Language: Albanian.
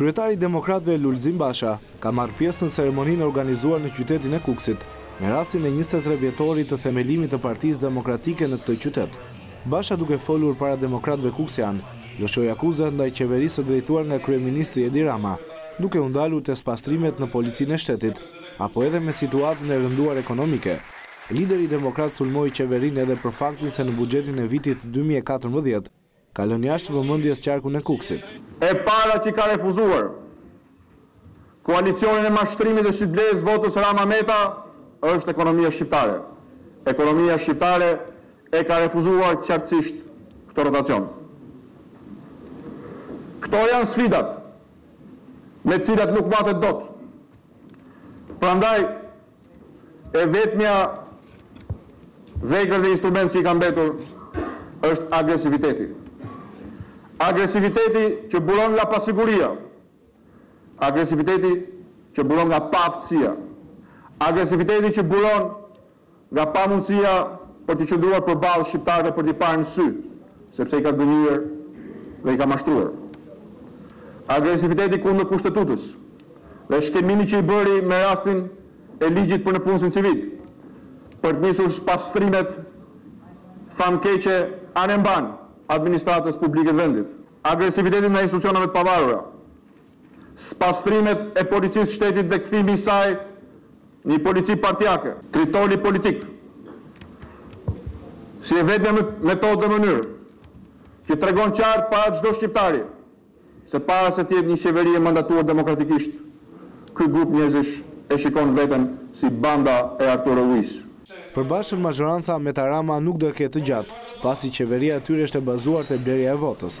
Kryetari i demokratëve Lulzim Basha ka marrë pjesë në ceremoninë e organizuar në qytetin e Kukësit, me rastin e njëzet e tre vjetorit të themelimit të Partisë Demokratike në këtë qytet. Basha duke folur para demokratëve kuksianë, lëshoi akuzat ndaj qeverisë së drejtuar nga kryeministri Edi Rama, duke u ndalur te spastrimet në Policinë e Shtetit, apo edhe me situatën e rënduar ekonomike. Lideri demokrat sulmoi qeverinë edhe për faktin se në buxhetin e vitit dy mijë e katërmbëdhjetë, Ka lënë jashtë vëmendjes qarkun e Kukësit. E para që ka refuzuar koalicionin e mashtrimit dhe shitblerjes votës Rama-Meta është ekonomia shqiptare. Ekonomia shqiptare e ka refuzuar qartësisht këtë rotacion. Këto janë sfidat me të cilat nuk matet dot. Prandaj E vetmja vegël dhe instrument që i ka mbetur është agresiviteti. Agresiviteti që buron nga pasiguria. Agresiviteti që buron nga paaftësia. Agresiviteti që buron nga pamundësia për t'i qëndruar përballë shqiptarëve për t'i parë në sy, sepse i ka gënjyer dhe i ka mashtruar. Agresiviteti kundër Kushtetutës, dhe shkelmimi që i bëri me rastin e ligjit për nëpunësin civil, për të nisur spastrimet famëkeqe anembanë administratës publike të vendit, agresiviteti ndaj institucioneve të pavarura, spastrimet e policisë së shtetit dhe kthimi i saj në një polici partiake. Tritoli politik, si e vetmja metodë dhe mënyrë, që tregon qartë para çdo shqiptari, se para se të jetë një qeveri e mandatuar demokratikisht, ky grup njerëzish e shikon veten si banda e Arturo Uisë. Për Bashën mazhoranca Meta Rama nuk do e ketë të gjatë, pasi qeveria e tyre është e bazuar te blerja e votës.